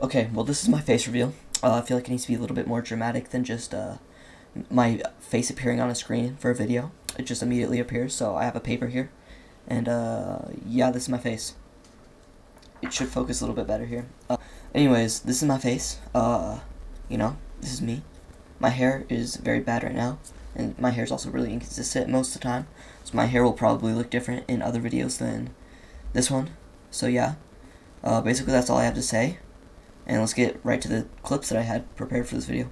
Okay, well this is my face reveal. Uh, I feel like it needs to be a little bit more dramatic than just uh, my face appearing on a screen for a video. It just immediately appears, so I have a paper here. And uh, yeah, this is my face. It should focus a little bit better here. Uh, anyways, this is my face. Uh, you know, this is me. My hair is very bad right now, and my hair is also really inconsistent most of the time. So my hair will probably look different in other videos than this one. So yeah, uh, basically that's all I have to say. And let's get right to the clips that I had prepared for this video.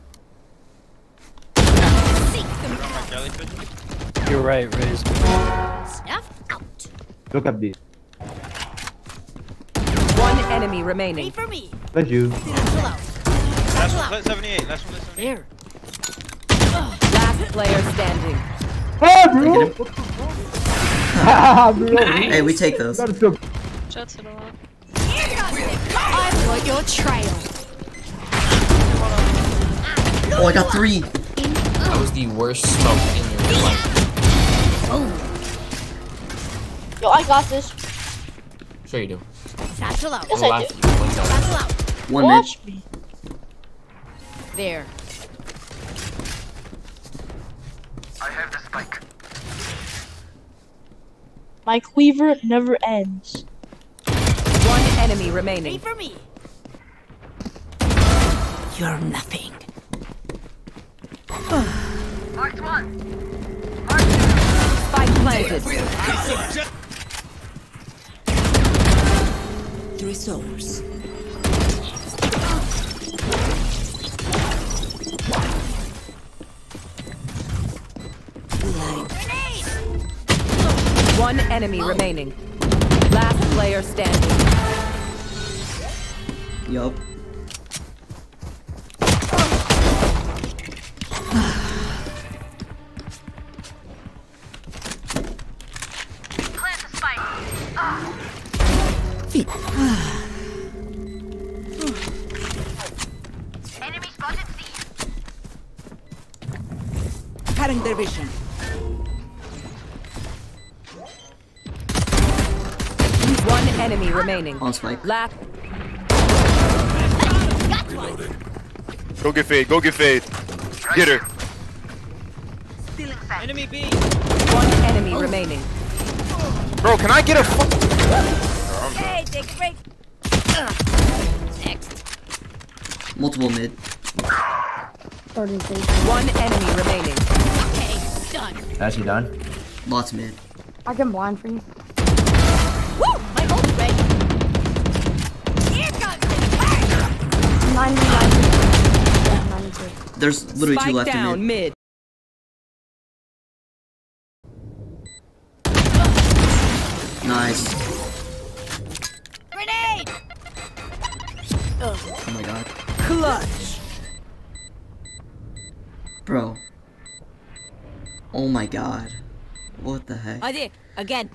You're right, Riz. Snuff out. Look at this. One enemy Wait remaining. for me. That's you. Last one, out. let 78. Last one, let 78. There. Last player standing. Ah, bro! Taking Ah, bro! Hey, we take those. That is so Shuts it a Oh, I got three. That was the worst smoke in your life. Oh. Yo, I got this. Sure you do. Satchel out. Yes, I'll I laugh do. one time. Satchel out. One mid. Watch me. There. I have the spike. My cleaver never ends. One enemy Wait remaining. For me. You're nothing. Spike planted. Three souls. One enemy remaining. Last player standing. Yup. Cutting their vision. One enemy remaining. On spike. Last Go get Fade, go get Fade. Get her. Enemy B. one enemy remaining. Bro, can I get a fuck? Hey, take a break. Next. Multiple mid. One enemy remaining. Okay, done. Actually done. Lots mid. I can blind for you. Woo! My ult's ready. Here comes the fire. 90, 90. Yeah, 92. There's literally two left down in mid. mid. Nice. Bro. Oh my god. What the heck? Idea. Again.